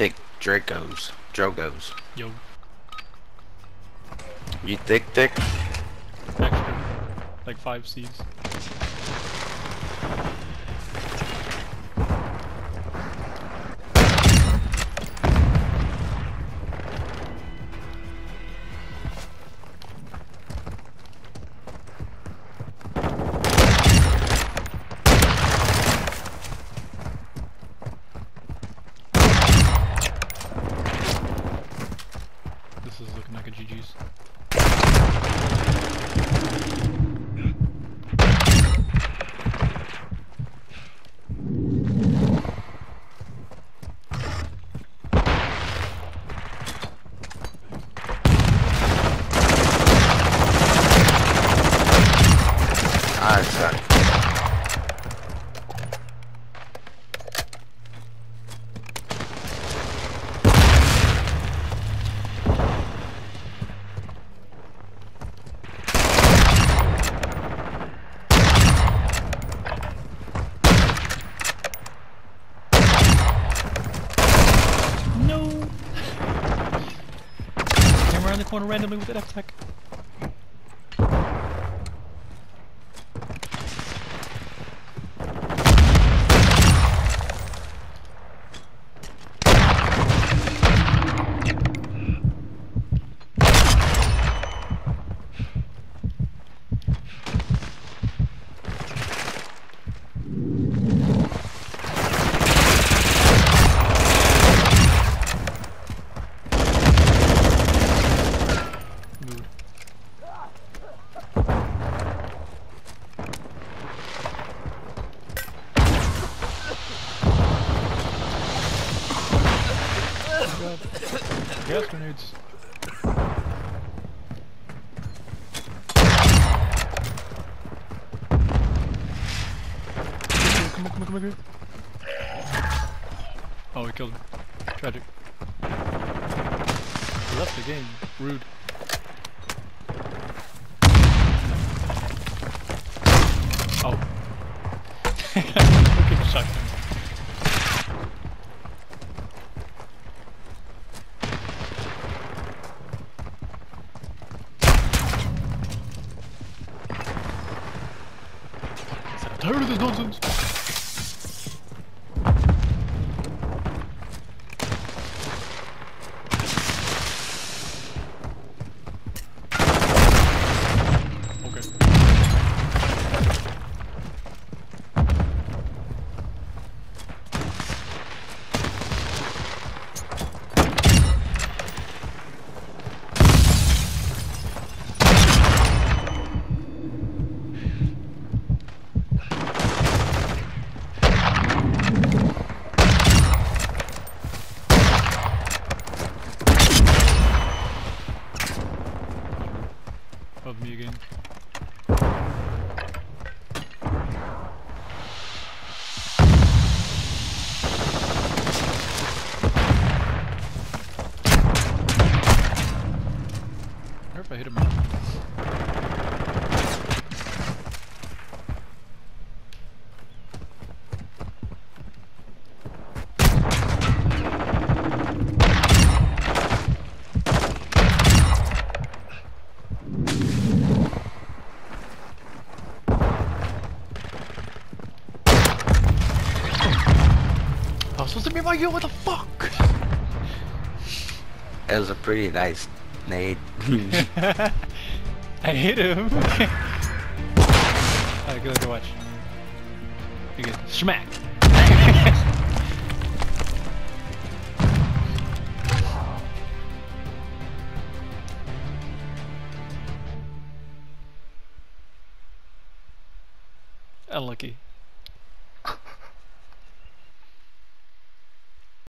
thick Dracos. Drogoz. Yo, You thick, thick? extra. Like five C's. This is looking like a GG's. I suck. The corner randomly with that F-Tech. God. Gas grenades. Come on, come on, come on, come on. Oh, we killed him. Tragic. He left the game. Rude. Oh. Fucking shotgun. Tired of this nonsense. Klopp mir gehen. Supposed to be my yo, what the fuck? That was a pretty nice nade. I hit him. Alright, good, good watch. You good. Smack! Unlucky.